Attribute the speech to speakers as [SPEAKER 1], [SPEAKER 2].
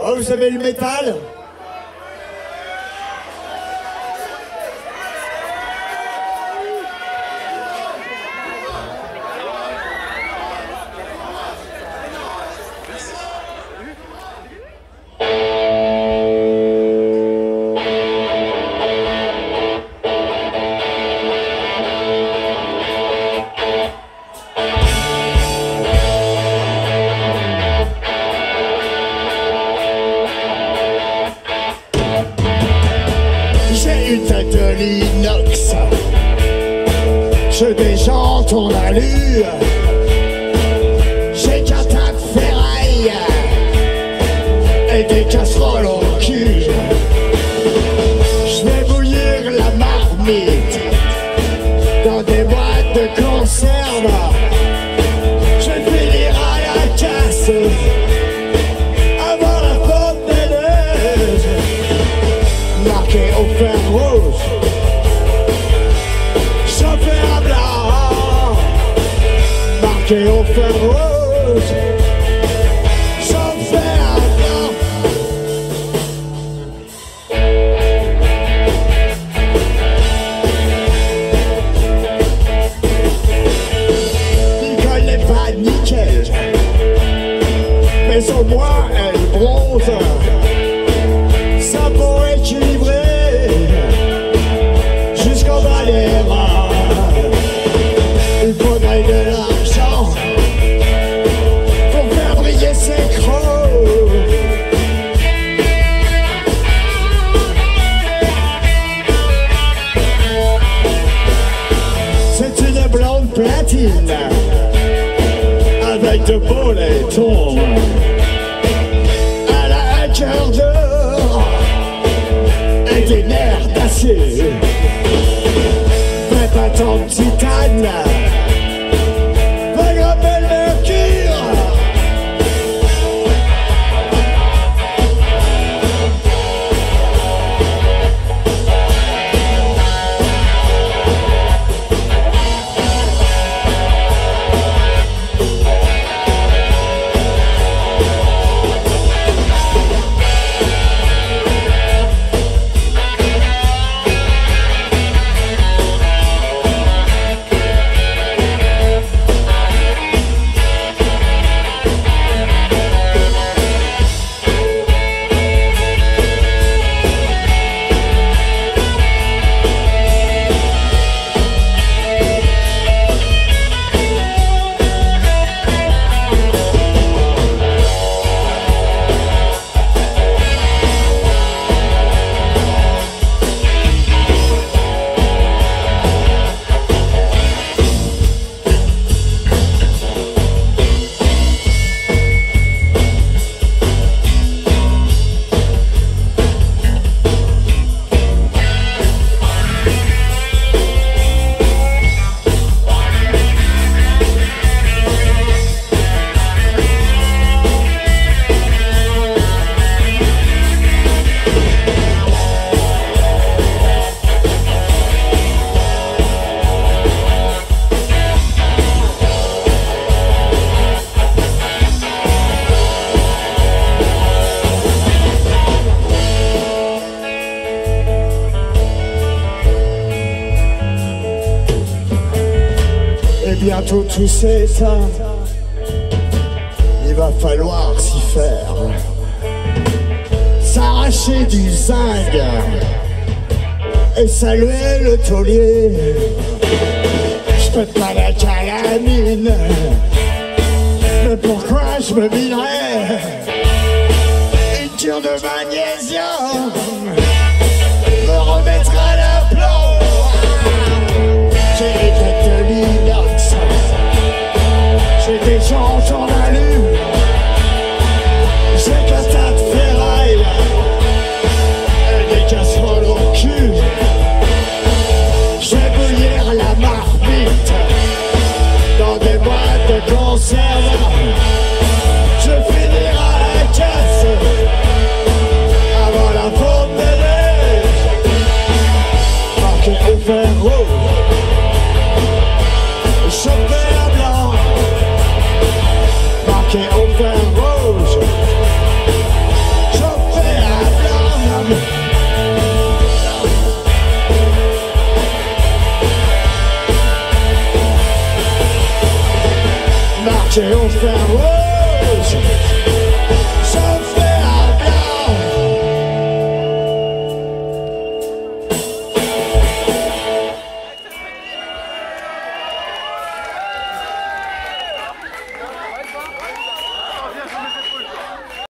[SPEAKER 1] Oh, vous savez le métal? De l'inox. Je déchante ton allure. J'ai qu'un tas de ferraille et des casseroles au cul. Je vais bouillir la marmite Nicole n'est pas. Nickel, mais au moins elle bronze platine avec de beaux laitons. Elle a un cœur d'or et des nerfs d'acier. Fais pas ton titane, bientôt ces ça, il va falloir s'y faire. S'arracher du zinc et saluer le taulier. Je peux pas la calamine, mais pourquoi je me minerais? Cheon Fan Rose.